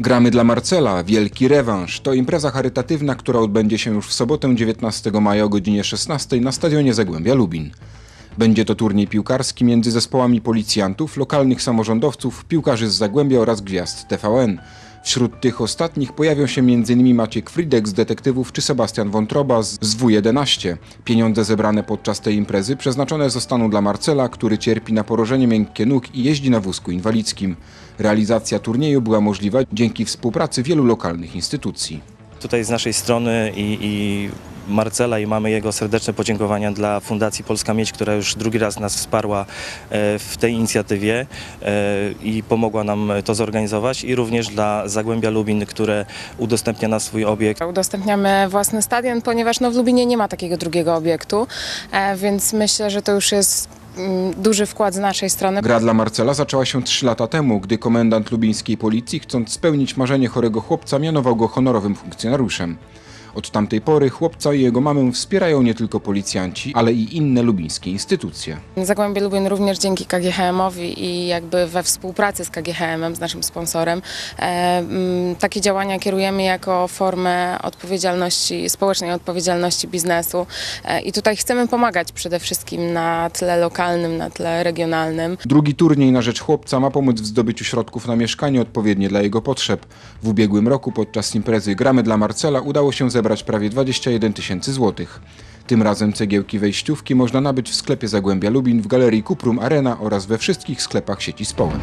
Gramy dla Marcela, Wielki Rewanż to impreza charytatywna, która odbędzie się już w sobotę 19 maja o godzinie 16 na stadionie Zagłębia Lubin. Będzie to turniej piłkarski między zespołami policjantów, lokalnych samorządowców, piłkarzy z Zagłębia oraz gwiazd TVN. Wśród tych ostatnich pojawią się m.in. Maciek Fridek z Detektywów czy Sebastian Wątroba z z W11. Pieniądze zebrane podczas tej imprezy przeznaczone zostaną dla Marcela, który cierpi na porożenie miękkie nóg i jeździ na wózku inwalidzkim. Realizacja turnieju była możliwa dzięki współpracy wielu lokalnych instytucji. Tutaj z naszej strony i, i Marcela i mamy jego serdeczne podziękowania dla Fundacji Polska Miedź, która już drugi raz nas wsparła e, w tej inicjatywie e, i pomogła nam to zorganizować i również dla Zagłębia Lubin, które udostępnia na swój obiekt. Udostępniamy własny stadion, ponieważ no, w Lubinie nie ma takiego drugiego obiektu, e, więc myślę, że to już jest mm, duży wkład z naszej strony. Gra dla Marcela zaczęła się 3 lata temu, gdy komendant lubińskiej policji, chcąc spełnić marzenie chorego chłopca, mianował go honorowym funkcjonariuszem. Od tamtej pory chłopca i jego mamę wspierają nie tylko policjanci, ale i inne lubińskie instytucje. Zagłębie Lubin również dzięki KGHM-owi i jakby we współpracy z KGHM-em, z naszym sponsorem, e, mm, takie działania kierujemy jako formę odpowiedzialności, społecznej odpowiedzialności biznesu e, i tutaj chcemy pomagać przede wszystkim na tle lokalnym, na tle regionalnym. Drugi turniej na rzecz chłopca ma pomóc w zdobyciu środków na mieszkanie odpowiednie dla jego potrzeb. W ubiegłym roku podczas imprezy Gramy dla Marcela udało się zebrać prawie 21 tysięcy złotych. Tym razem cegiełki wejściówki można nabyć w sklepie Zagłębia Lubin, w galerii Kuprum Arena oraz we wszystkich sklepach sieci Społem.